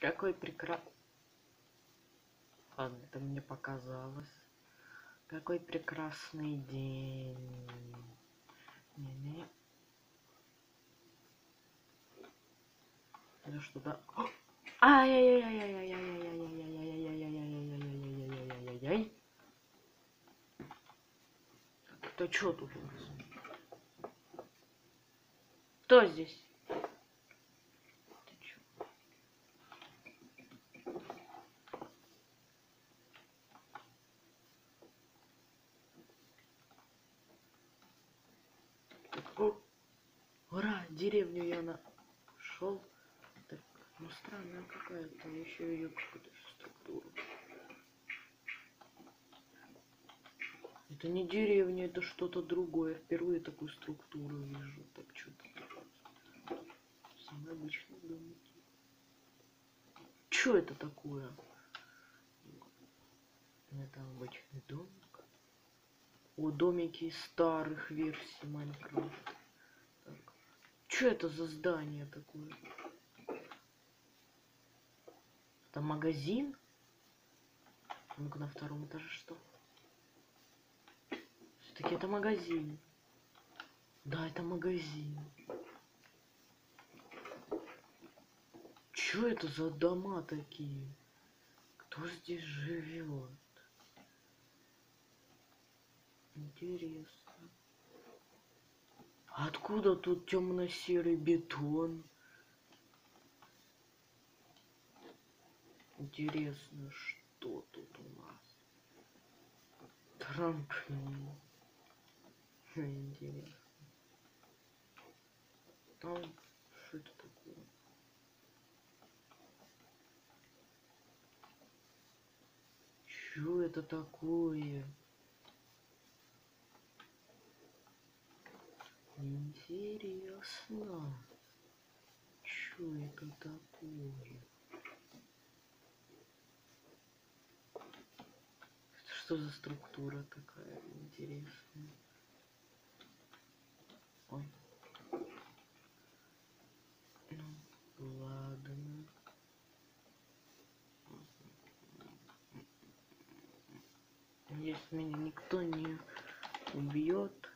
Какой прекрасный... Ладно, это мне показалось. Какой прекрасный день. Не-не. Да что да? Ай-яй-яй-яй-яй-яй-яй-яй-яй-яй-яй-яй-яй-яй-яй-яй-яй. Это что тут у нас? Кто здесь? Ты чё? О, ура, деревню я нашел. Так, ну странная какая-то, еще ее какую-то структуру. Это не деревня, это что-то другое. Впервые такую структуру вижу. Так что-то самые обычные домики. Что это такое? Это обычный домик. О, домики старых версий Майнкрафта. Что это за здание такое? Это магазин? Ну-ка на втором этаже что? Все-таки это магазин. Да, это магазин. Что это за дома такие? Кто здесь живет? Интересно. Откуда тут темно-серый бетон? Интересно, что тут у нас? Трамплин. Интересно. Там что это такое? Что это такое? Интересно. Что это такое? Что за структура такая интересная? Ой. Ну, ладно. Если меня никто не убьет,